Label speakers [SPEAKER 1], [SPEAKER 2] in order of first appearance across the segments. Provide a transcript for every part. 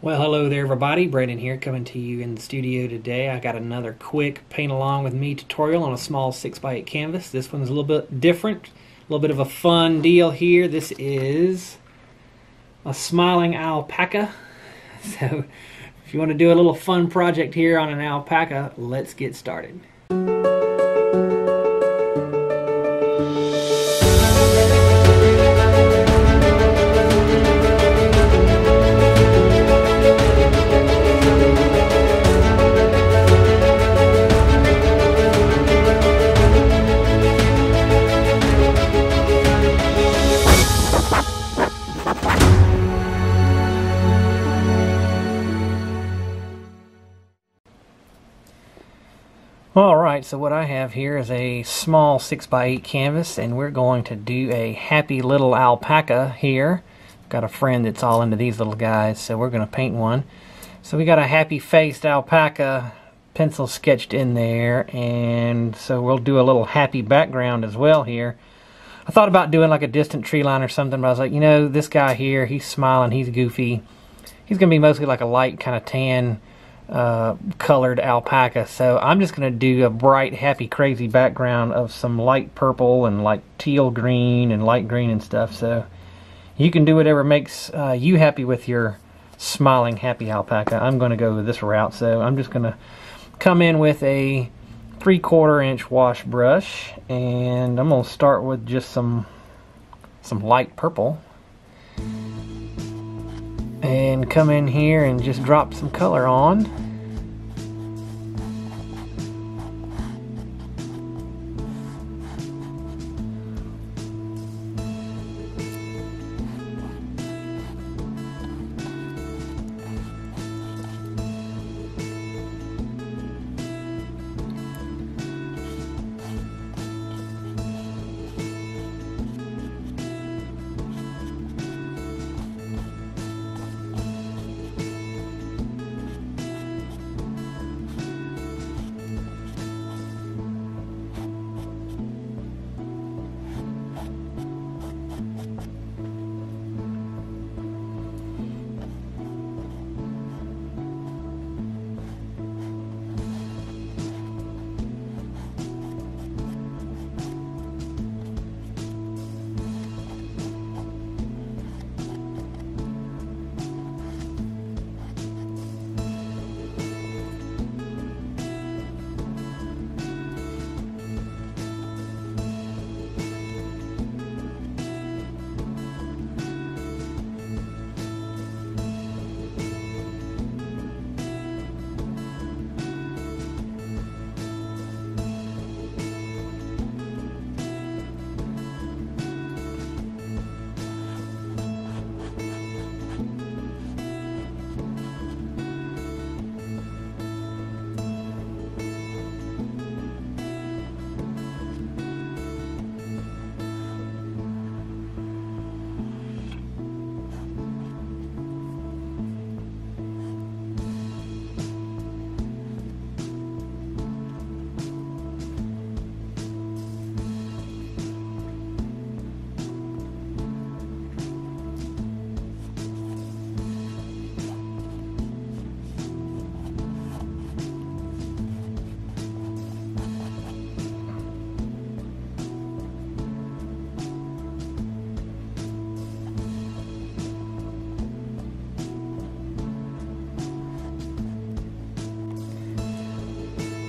[SPEAKER 1] Well, hello there, everybody. Brandon here, coming to you in the studio today. I got another quick paint along with me tutorial on a small 6x8 canvas. This one's a little bit different, a little bit of a fun deal here. This is a smiling alpaca. So, if you want to do a little fun project here on an alpaca, let's get started. So what I have here is a small 6x8 canvas and we're going to do a happy little alpaca here. Got a friend that's all into these little guys, so we're going to paint one. So we got a happy faced alpaca pencil sketched in there and so we'll do a little happy background as well here. I thought about doing like a distant tree line or something, but I was like, you know, this guy here, he's smiling, he's goofy. He's going to be mostly like a light kind of tan uh, colored alpaca. So I'm just going to do a bright, happy, crazy background of some light purple and like teal green and light green and stuff. So you can do whatever makes uh, you happy with your smiling, happy alpaca. I'm going to go this route. So I'm just going to come in with a three quarter inch wash brush and I'm going to start with just some some light purple and come in here and just drop some color on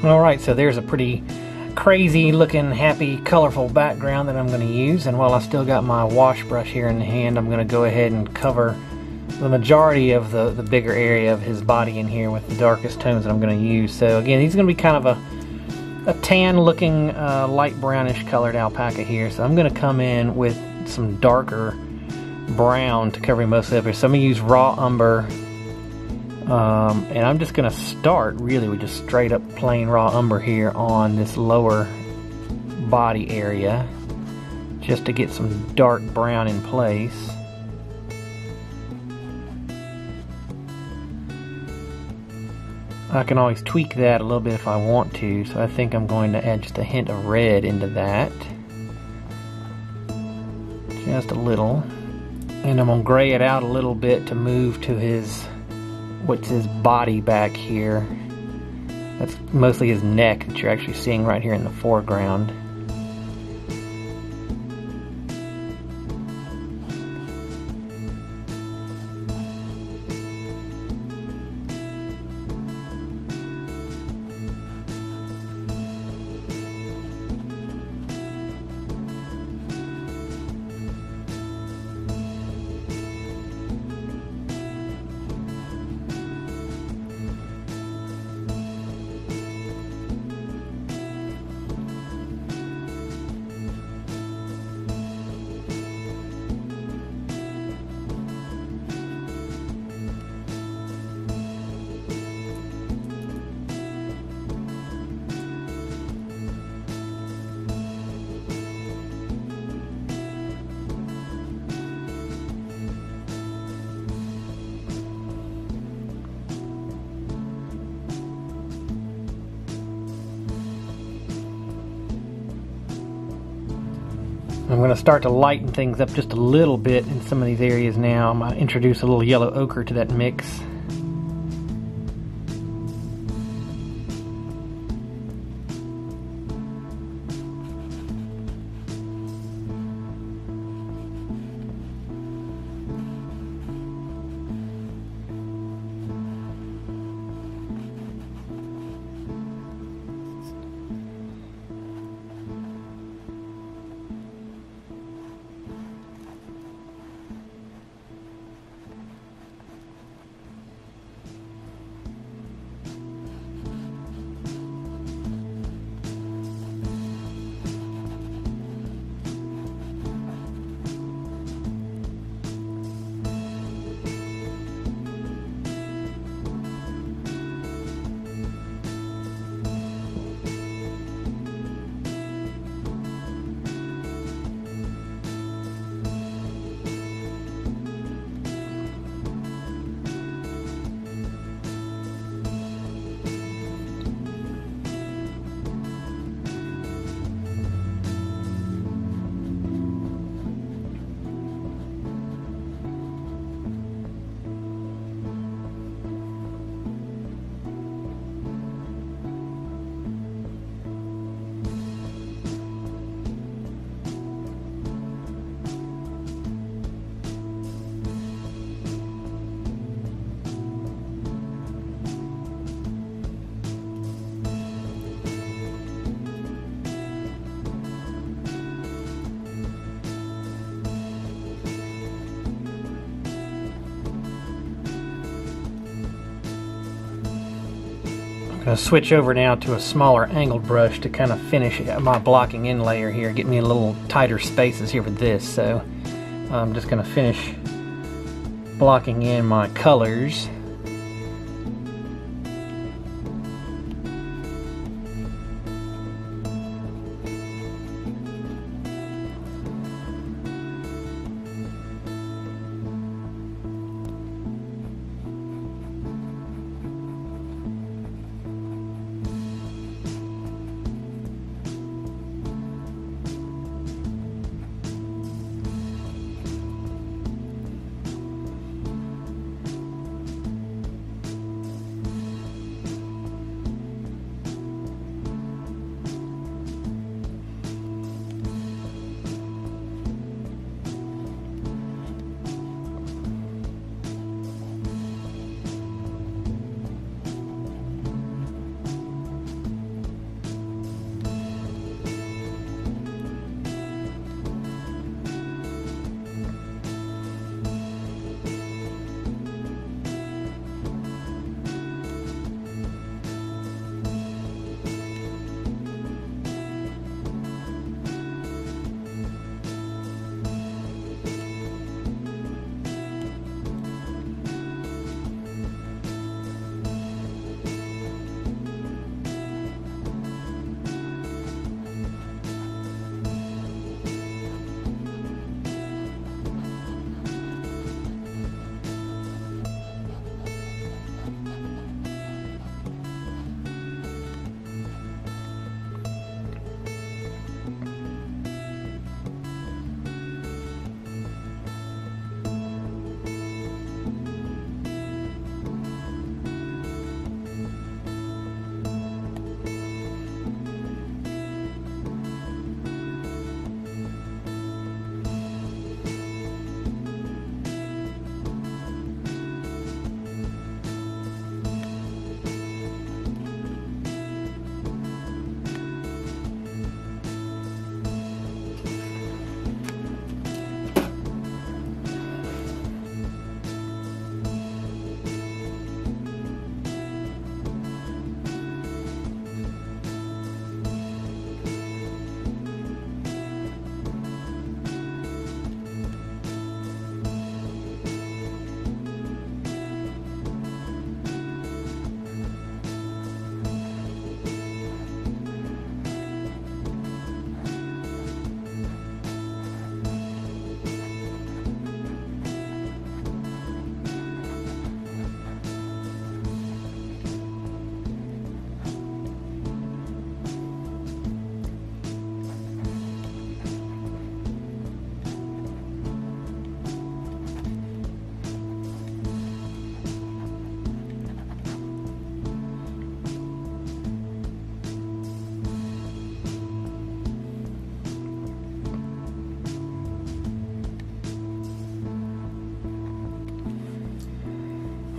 [SPEAKER 1] Alright, so there's a pretty crazy looking, happy, colorful background that I'm going to use. And while I still got my wash brush here in the hand, I'm going to go ahead and cover the majority of the, the bigger area of his body in here with the darkest tones that I'm going to use. So again, he's going to be kind of a, a tan looking, uh, light brownish colored alpaca here. So I'm going to come in with some darker brown to cover most of it. So I'm going to use raw umber um, and I'm just going to start really with just straight up plain raw umber here on this lower body area just to get some dark brown in place. I can always tweak that a little bit if I want to, so I think I'm going to add just a hint of red into that. Just a little. And I'm going to gray it out a little bit to move to his what's his body back here. That's mostly his neck that you're actually seeing right here in the foreground. I'm going to start to lighten things up just a little bit in some of these areas now. I'm going to introduce a little yellow ochre to that mix. Going to switch over now to a smaller angled brush to kind of finish my blocking in layer here, get me a little tighter spaces here with this. So I'm just going to finish blocking in my colors.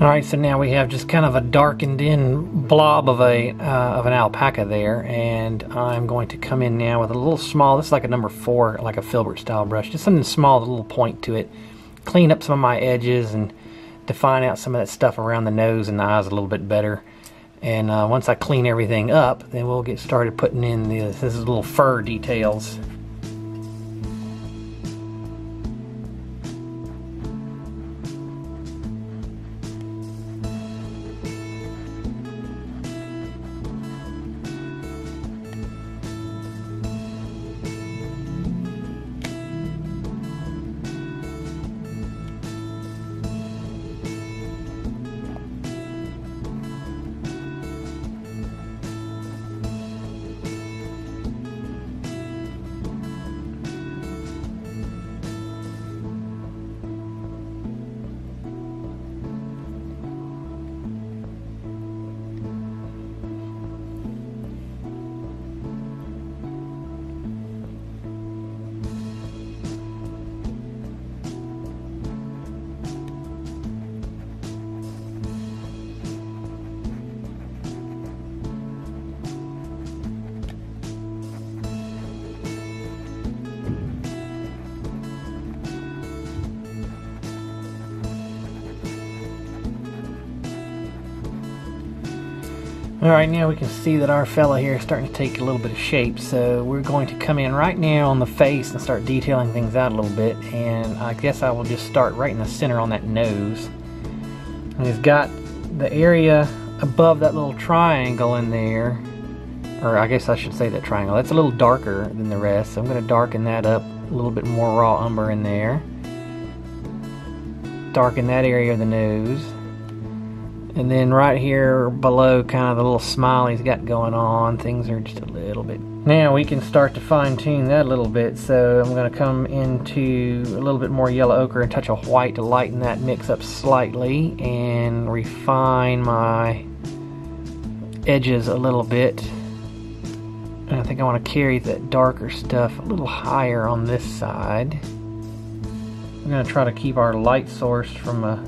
[SPEAKER 1] All right, so now we have just kind of a darkened in blob of a uh, of an alpaca there, and I'm going to come in now with a little small. This is like a number four, like a filbert style brush, just something small, a little point to it. Clean up some of my edges and define out some of that stuff around the nose and the eyes a little bit better. And uh, once I clean everything up, then we'll get started putting in the, this little fur details. Alright, now we can see that our fella here is starting to take a little bit of shape, so we're going to come in right now on the face and start detailing things out a little bit, and I guess I will just start right in the center on that nose. And he's got the area above that little triangle in there, or I guess I should say that triangle, that's a little darker than the rest, so I'm going to darken that up a little bit more raw umber in there. Darken that area of the nose. And then right here below kind of the little smile he's got going on, things are just a little bit. Now we can start to fine tune that a little bit. So I'm going to come into a little bit more yellow ochre and touch of white to lighten that mix up slightly and refine my edges a little bit. And I think I want to carry that darker stuff a little higher on this side. I'm going to try to keep our light source from a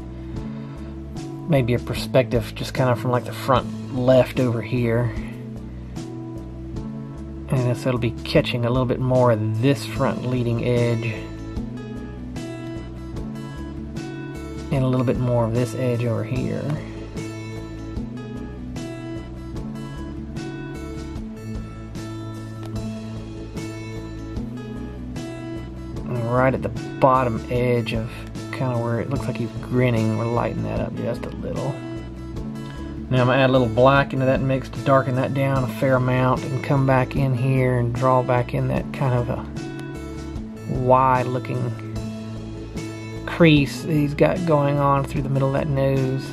[SPEAKER 1] maybe a perspective just kind of from like the front left over here. And so it'll be catching a little bit more of this front leading edge. And a little bit more of this edge over here. And right at the bottom edge of kind of where it looks like he's grinning. We'll lighten that up just a little. Now I'm going to add a little black into that mix to darken that down a fair amount and come back in here and draw back in that kind of a wide looking crease that he's got going on through the middle of that nose.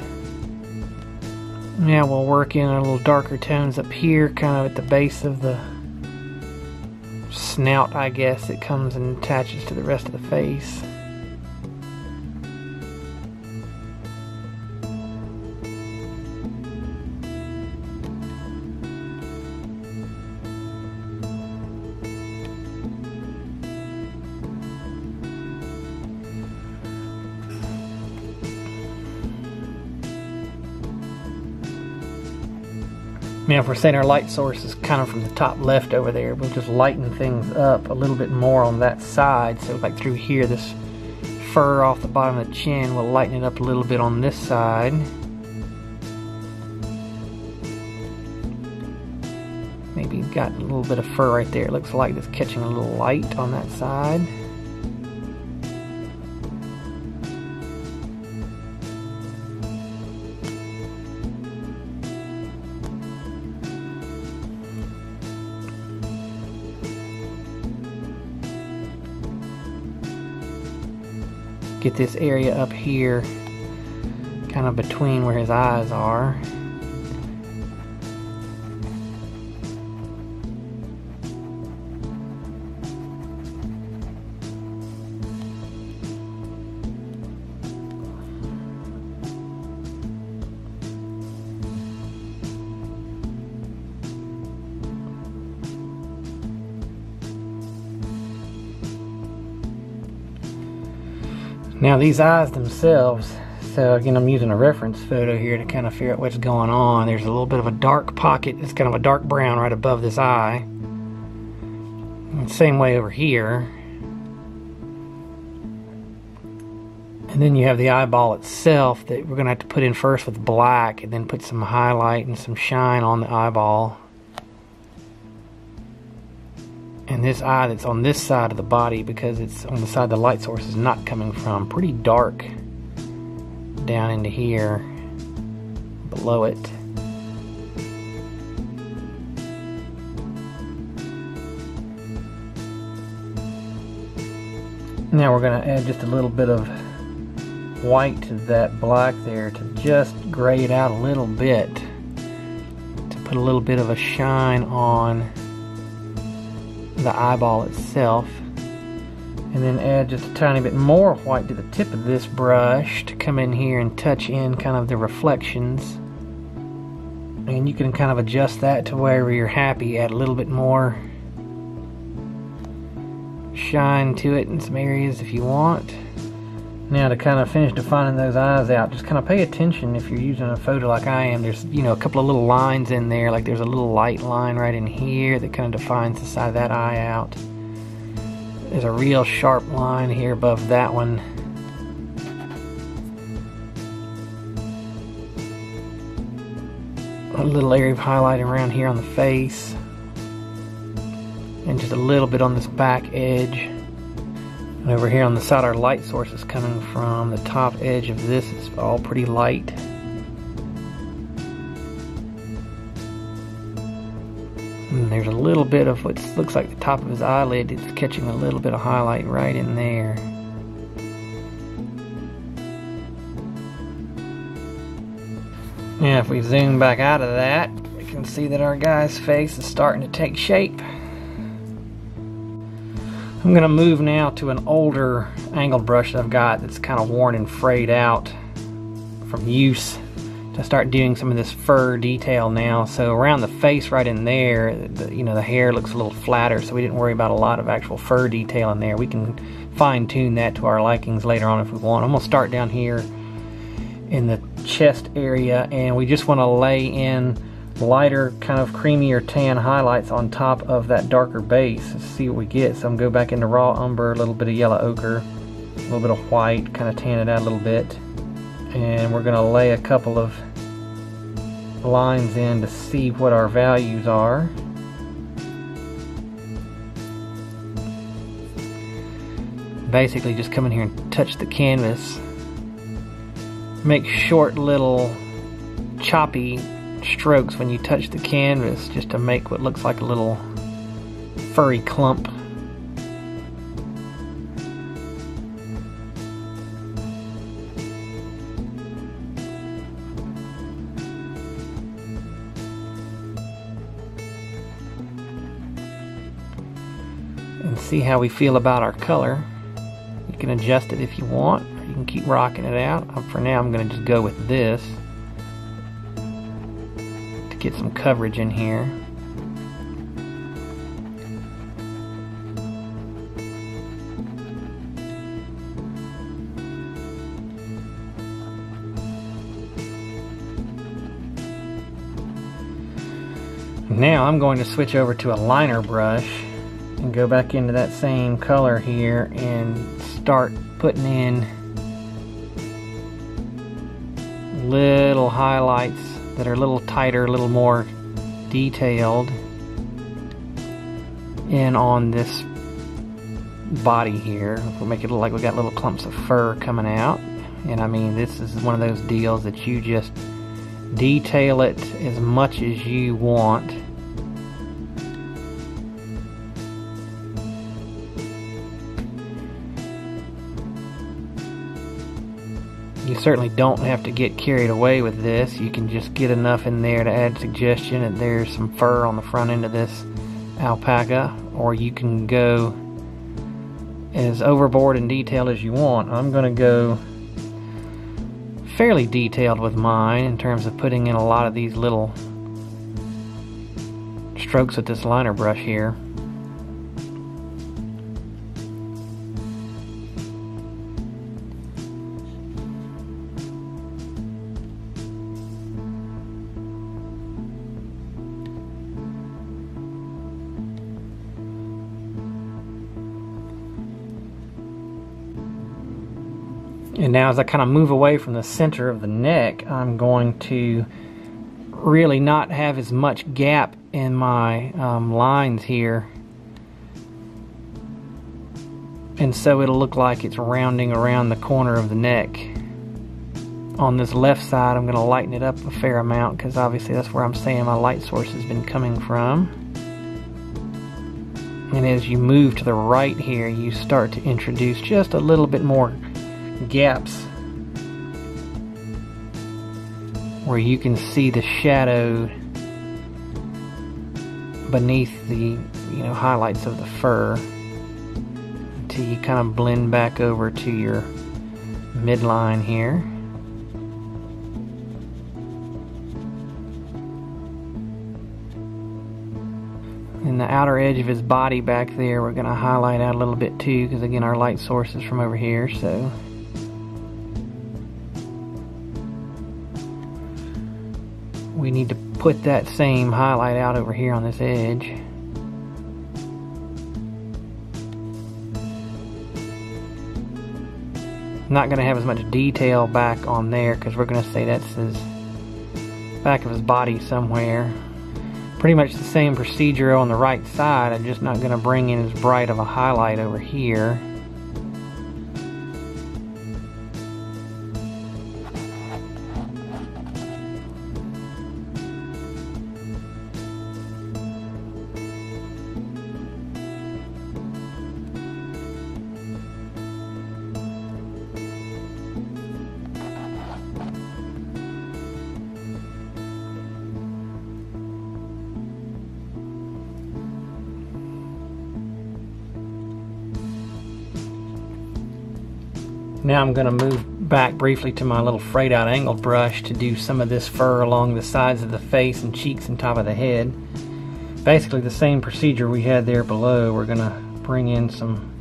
[SPEAKER 1] Now we'll work in a little darker tones up here, kind of at the base of the snout, I guess, it comes and attaches to the rest of the face. If we're saying our light source is kind of from the top left over there, we'll just lighten things up a little bit more on that side. So like through here, this fur off the bottom of the chin, we'll lighten it up a little bit on this side. Maybe got a little bit of fur right there. It looks like it's catching a little light on that side. Get this area up here kind of between where his eyes are. Now these eyes themselves, so again, I'm using a reference photo here to kind of figure out what's going on. There's a little bit of a dark pocket. It's kind of a dark brown right above this eye. And same way over here. And then you have the eyeball itself that we're going to have to put in first with black and then put some highlight and some shine on the eyeball. And this eye that's on this side of the body because it's on the side the light source is not coming from. Pretty dark down into here below it. Now we're going to add just a little bit of white to that black there to just gray it out a little bit to put a little bit of a shine on the eyeball itself. And then add just a tiny bit more white to the tip of this brush to come in here and touch in kind of the reflections. And you can kind of adjust that to wherever you're happy. Add a little bit more shine to it in some areas if you want now to kind of finish defining those eyes out, just kind of pay attention if you're using a photo like I am. There's, you know, a couple of little lines in there, like there's a little light line right in here that kind of defines the side of that eye out. There's a real sharp line here above that one. A little area of highlight around here on the face. And just a little bit on this back edge. And over here on the side our light source is coming from the top edge of this It's all pretty light. And there's a little bit of what looks like the top of his eyelid. It's catching a little bit of highlight right in there. Now if we zoom back out of that, we can see that our guy's face is starting to take shape. I'm going to move now to an older angled brush that I've got that's kind of worn and frayed out from use to start doing some of this fur detail now. So around the face right in there, the, you know, the hair looks a little flatter, so we didn't worry about a lot of actual fur detail in there. We can fine tune that to our likings later on if we want. I'm going to start down here in the chest area and we just want to lay in lighter, kind of creamier tan highlights on top of that darker base. Let's see what we get. So I'm to go back into raw umber, a little bit of yellow ochre, a little bit of white, kind of tan it out a little bit. And we're going to lay a couple of lines in to see what our values are. Basically just come in here and touch the canvas. Make short little choppy strokes when you touch the canvas just to make what looks like a little furry clump. And see how we feel about our color. You can adjust it if you want, you can keep rocking it out. Uh, for now, I'm going to just go with this get some coverage in here. Now I'm going to switch over to a liner brush and go back into that same color here and start putting in little highlights that are a little tighter, a little more detailed in on this body here. We'll make it look like we got little clumps of fur coming out. And I mean, this is one of those deals that you just detail it as much as you want certainly don't have to get carried away with this. You can just get enough in there to add suggestion that there's some fur on the front end of this alpaca, or you can go as overboard and detailed as you want. I'm going to go fairly detailed with mine in terms of putting in a lot of these little strokes with this liner brush here. And now as I kind of move away from the center of the neck, I'm going to really not have as much gap in my um, lines here. And so it'll look like it's rounding around the corner of the neck. On this left side, I'm going to lighten it up a fair amount because obviously that's where I'm saying my light source has been coming from. And as you move to the right here, you start to introduce just a little bit more gaps where you can see the shadow beneath the you know highlights of the fur until you kind of blend back over to your midline here. And the outer edge of his body back there we're going to highlight out a little bit too because again our light source is from over here so we need to put that same highlight out over here on this edge. Not going to have as much detail back on there because we're going to say that's his back of his body somewhere. Pretty much the same procedure on the right side. I'm just not going to bring in as bright of a highlight over here. Now I'm going to move back briefly to my little frayed out angled brush to do some of this fur along the sides of the face and cheeks and top of the head. Basically the same procedure we had there below. We're going to bring in some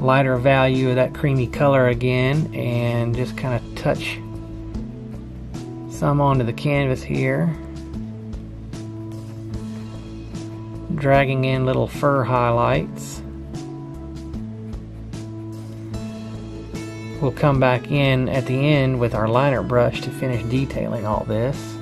[SPEAKER 1] lighter value of that creamy color again and just kind of touch some onto the canvas here. Dragging in little fur highlights. We'll come back in at the end with our liner brush to finish detailing all this.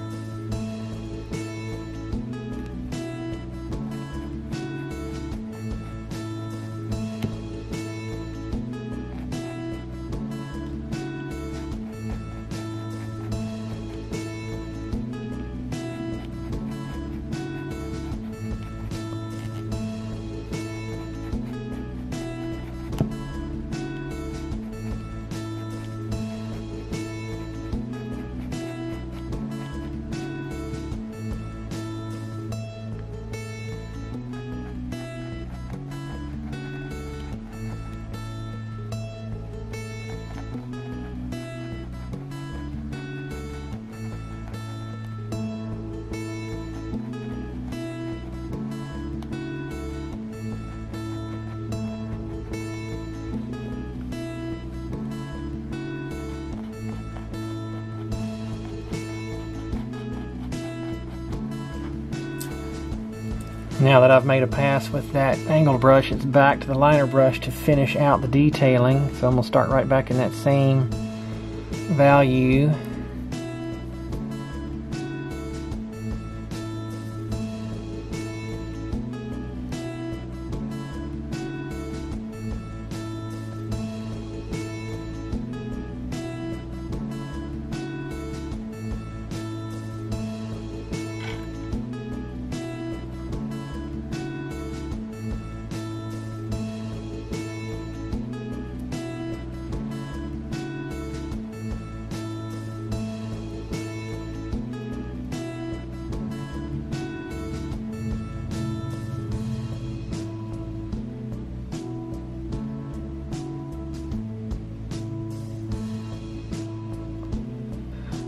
[SPEAKER 1] Now that I've made a pass with that angled brush, it's back to the liner brush to finish out the detailing. So I'm to start right back in that same value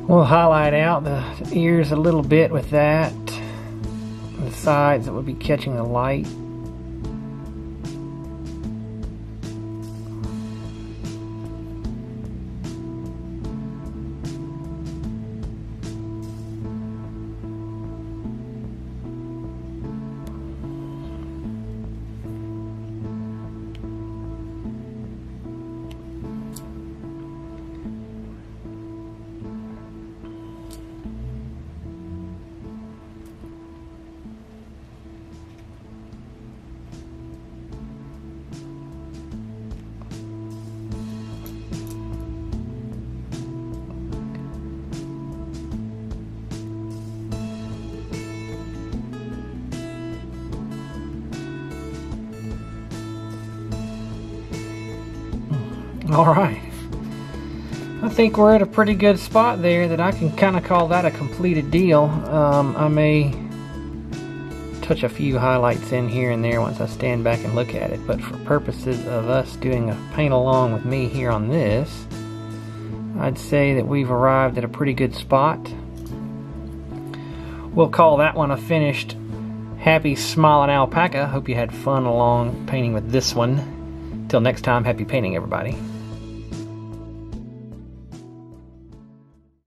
[SPEAKER 1] We'll highlight out the ears a little bit with that. The sides that would be catching the light. All right. I think we're at a pretty good spot there that I can kind of call that a completed deal. Um, I may touch a few highlights in here and there once I stand back and look at it, but for purposes of us doing a paint along with me here on this, I'd say that we've arrived at a pretty good spot. We'll call that one a finished happy smiling alpaca. Hope you had fun along painting with this one. Till next time, happy painting everybody.